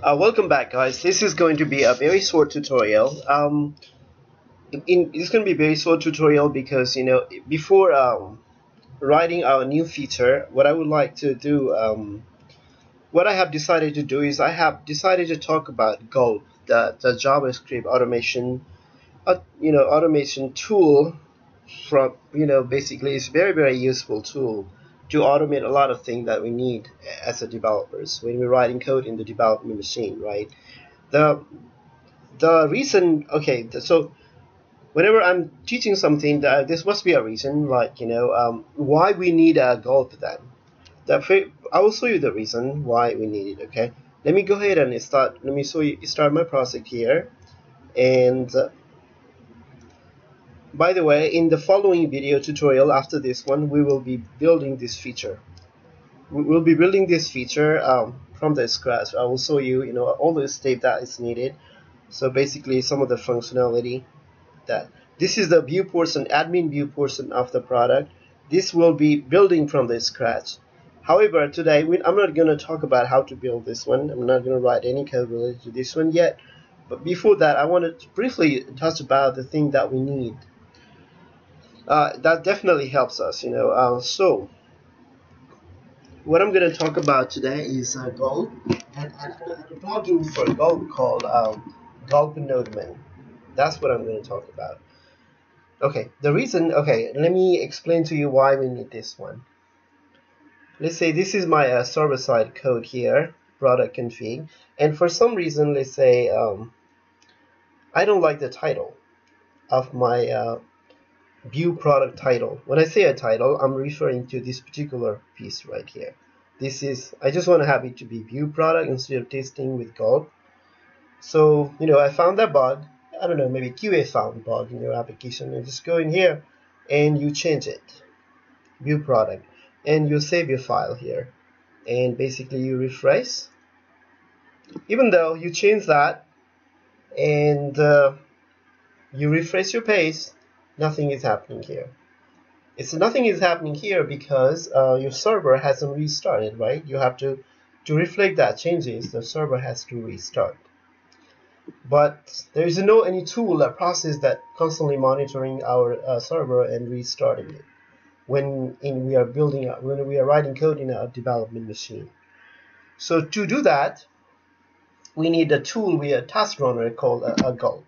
Uh, welcome back guys. This is going to be a very short tutorial. Um, in, it's going to be a very short tutorial because you know before um, writing our new feature what I would like to do um, what I have decided to do is I have decided to talk about Gulp the, the JavaScript automation uh, you know automation tool from you know basically it's very very useful tool to automate a lot of things that we need as a developers when we're writing code in the development machine, right? The the reason, okay, so whenever I'm teaching something, that this must be a reason, like you know, um, why we need a Gulp then. The, I will show you the reason why we need it. Okay, let me go ahead and start. Let me show you start my project here, and uh, by the way, in the following video tutorial after this one, we will be building this feature. We will be building this feature um, from the scratch. I will show you, you know, all the steps that is needed. So basically, some of the functionality that this is the view portion, admin view portion of the product. This will be building from the scratch. However, today we, I'm not going to talk about how to build this one. I'm not going to write any code related to this one yet. But before that, I want to briefly touch about the thing that we need uh, that definitely helps us, you know. Uh, so, what I'm going to talk about today is uh, Gulp and, and, a plugin for called um, Gulp. That's what I'm going to talk about. Okay, the reason, okay, let me explain to you why we need this one. Let's say this is my uh, server-side code here, product config, and for some reason, let's say um, I don't like the title of my uh, view product title. When I say a title, I'm referring to this particular piece right here. This is, I just want to have it to be view product instead of testing with Gulp. So, you know, I found that bug. I don't know, maybe QA found bug in your application. And just go in here and you change it. View product. And you save your file here. And basically you refresh. Even though you change that and uh, you refresh your page, nothing is happening here. It's nothing is happening here because uh, your server hasn't restarted, right? You have to to reflect that changes. The server has to restart. But there is no any tool or process that constantly monitoring our uh, server and restarting it when in, we are building when we are writing code in a development machine. So to do that, we need a tool with a task runner called a, a Gulp.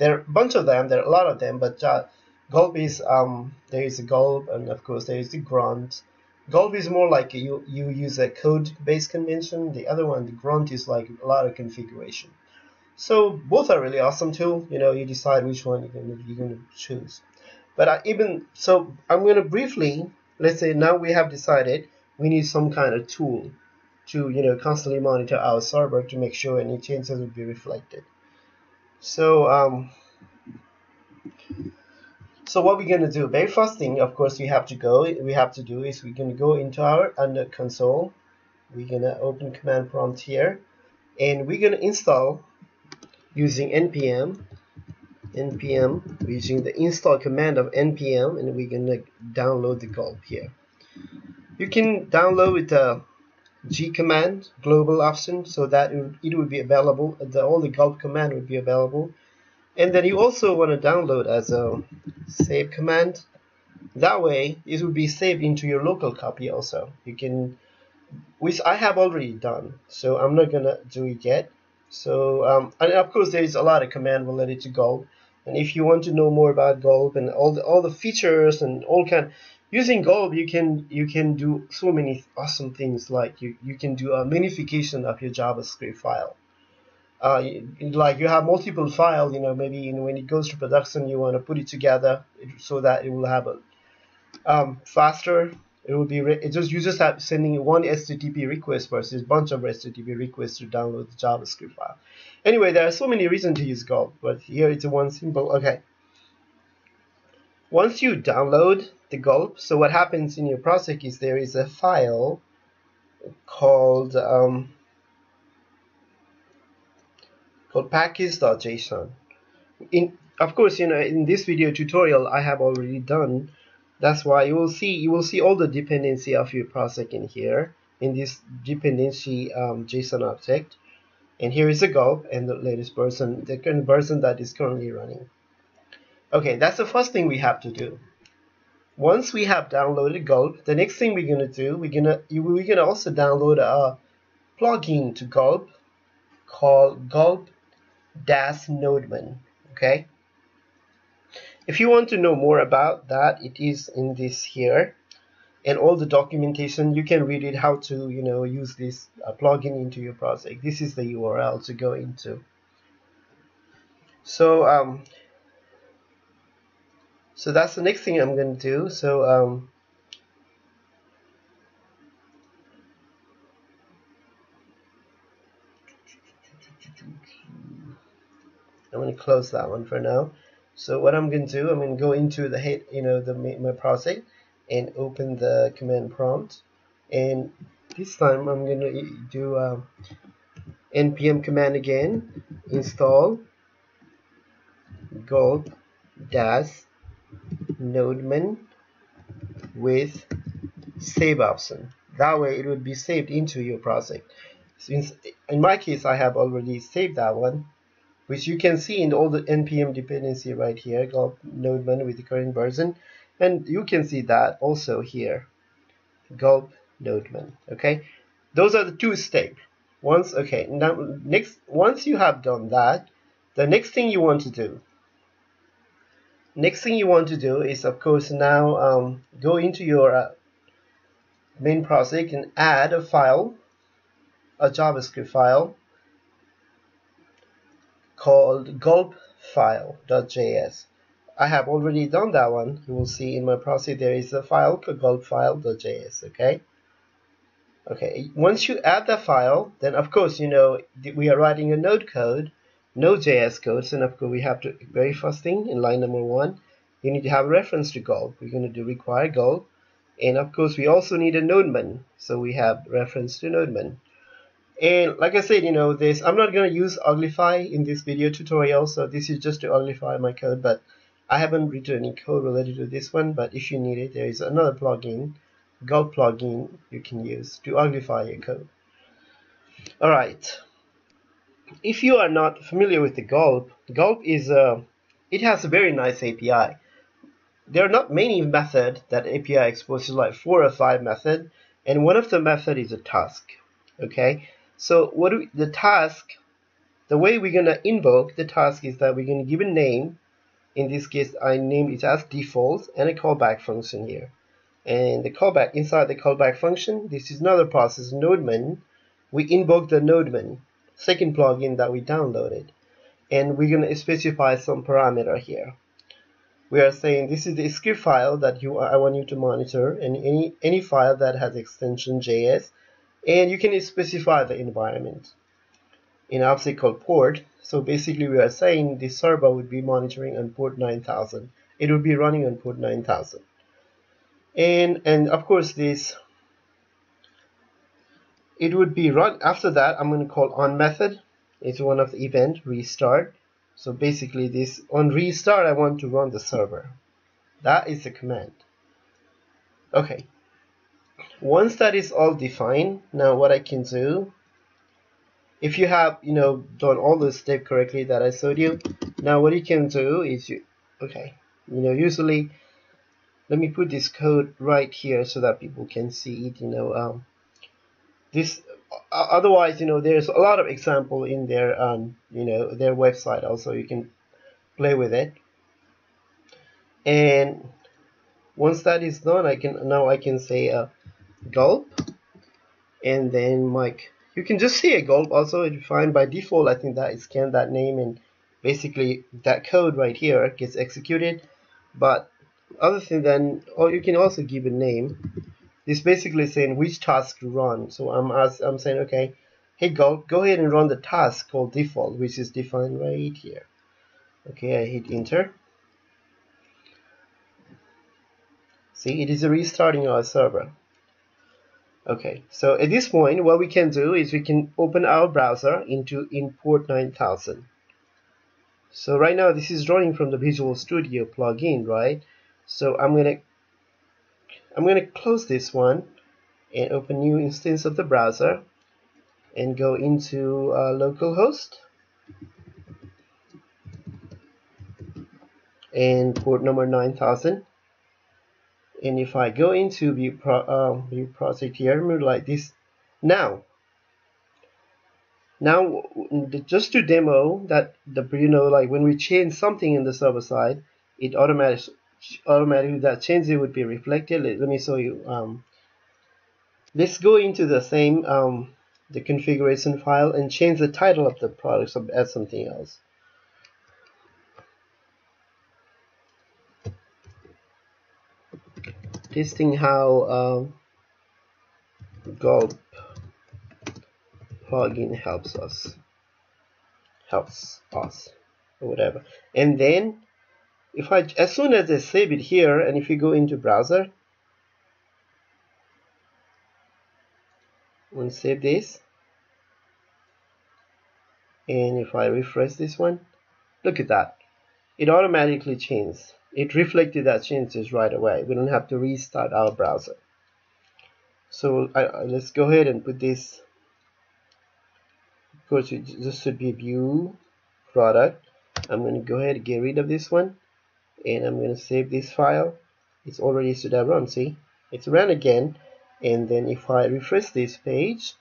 There are a bunch of them. There are a lot of them, but uh, Gulp is um, there is a Gulp, and of course there is the Grunt. Gulp is more like you you use a code-based convention. The other one, the Grunt, is like a lot of configuration. So both are really awesome too. You know, you decide which one you're gonna you're gonna choose. But I even so, I'm gonna briefly let's say now we have decided we need some kind of tool to you know constantly monitor our server to make sure any changes will be reflected. So um, so what we're gonna do? Very first thing, of course, we have to go. We have to do is we're gonna go into our under console. We're gonna open command prompt here, and we're gonna install using npm npm using the install command of npm, and we're gonna download the gulp here. You can download with the G command global option so that it, would be available the only gulp command would be available. And then you also want to download as a save command. That way it will be saved into your local copy also. You can which I have already done so I'm not gonna do it yet. So um, and of course there is a lot of command related to Gulp. And if you want to know more about Gulp and all the all the features and all kind using Gulp you can you can do so many awesome things like you, you can do a minification of your JavaScript file. Uh, like you have multiple files you know maybe you know, when it goes to production you want to put it together so that it will have a um, faster. It will be it just you just have sending one HTTP request versus bunch of HTTP requests to download the JavaScript file. Anyway there are so many reasons to use Gulp but here it's one simple okay once you download the gulp so what happens in your project is there is a file called um, called package.json in of course you know in this video tutorial I have already done. That's why you will see you will see all the dependency of your project in here in this dependency um, JSON object. And here is a gulp and the latest version the current version that is currently running okay that's the first thing we have to do. Once we have downloaded gulp the next thing we're going to do we're going to we're going to also download a plugin to gulp called gulp dash nodemon okay? If you want to know more about that it is in this here. And all the documentation you can read it how to you know use this uh, plugin into your project. This is the URL to go into. So um, so that's the next thing I'm going to do. So um, I'm going to close that one for now. So what I'm going to do I'm going to go into the head you know the my project and open the command prompt. And this time I'm going to do um, npm command again install gulp dash nodemon with save option. That way it would be saved into your project. Since in my case I have already saved that one which you can see in all the npm dependency right here gulp nodemon with the current version. And you can see that also here gulp nodemon okay? Those are the two steps once okay now next once you have done that the next thing you want to do next thing you want to do is of course now um, go into your uh, main project and add a file a JavaScript file called gulpfile.js I have already done that one. You will see in my project there is a file called gulpfile.js. Okay. Okay. Once you add that file, then of course you know we are writing a Node code, Code, and of course we have to very first thing in line number one, you need to have a reference to gulp. We're going to do require gulp, and of course we also need a nodemon, so we have reference to nodemon. And like I said, you know, this I'm not going to use Uglify in this video tutorial, so this is just to uglify my code, but I haven't written any code related to this one, but if you need it, there is another plugin, Gulp plugin, you can use to uglify your code. Alright, if you are not familiar with the Gulp, Gulp is a, it has a very nice API. There are not many methods that API exposes, like four or five methods, and one of the method is a task. Okay, so what we, the task, the way we're gonna invoke the task is that we're gonna give a name in this case I named it as default and a callback function here and the callback inside the callback function this is another process nodemon we invoke the nodemon second plugin that we downloaded and we're going to specify some parameter here we are saying this is the script file that you I want you to monitor and any any file that has extension JS and you can specify the environment in object port so basically we are saying the server would be monitoring on port 9000. It would be running on port 9000. And, and of course this, it would be run, after that I'm going to call on method. It's one of the event restart. So basically this, on restart I want to run the server. That is the command. Okay. Once that is all defined, now what I can do if you have you know done all the steps correctly that I showed you now what you can do is you okay you know usually let me put this code right here so that people can see it you know um, this otherwise you know there's a lot of example in their um, you know their website also you can play with it. And once that is done I can now I can say uh, gulp. And then Mike you can just see a gulp also defined by default I think that is scan that name and basically that code right here gets executed. But other thing then or you can also give a name this basically saying which task to run so I'm I'm saying okay hey gulp go ahead and run the task called default which is defined right here okay I hit enter see it is restarting our server Okay, so at this point, what we can do is we can open our browser into import 9000. So right now, this is running from the Visual Studio plugin, right? So I'm gonna I'm gonna close this one and open new instance of the browser. and go into uh, localhost and port number 9000 and if I go into view, pro, uh, view project here like this now now just to demo that the you know like when we change something in the server side it automatically automatically that change it would be reflected. Let, let me show you um, let's go into the same um, the configuration file and change the title of the product so add something else. Testing how um, gulp plugin helps us helps us or whatever. And then if I as soon as I save it here and if you go into browser and save this and if I refresh this one look at that it automatically changes it reflected that changes right away. We don't have to restart our browser. So I, let's go ahead and put this. Of course, this should be view product. I'm going to go ahead and get rid of this one, and I'm going to save this file. It's already have run. See, it's run again, and then if I refresh this page,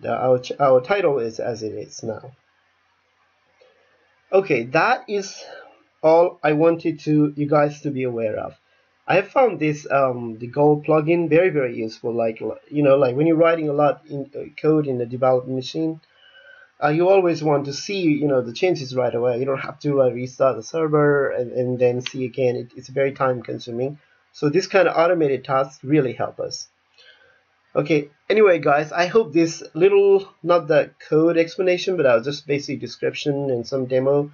the, our our title is as it is now. Okay, that is all I wanted to you guys to be aware of. I have found this um, the Gulp plugin very very useful. Like you know, like when you're writing a lot in uh, code in the development machine, uh, you always want to see you know the changes right away. You don't have to uh, restart the server and, and then see again. It, it's very time consuming. So this kind of automated tasks really help us. Okay, anyway guys, I hope this little, not the code explanation, but uh, just basic description and some demo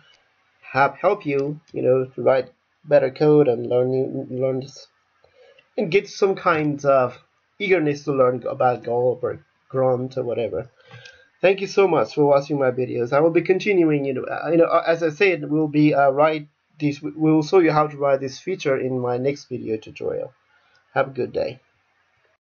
help help you, you know, to write better code and learn learn this, and get some kind of eagerness to learn about Gulp or Grunt or whatever. Thank you so much for watching my videos. I will be continuing, you know, uh, you know, uh, as I said, we'll be uh, write this. We will show you how to write this feature in my next video tutorial. Have a good day.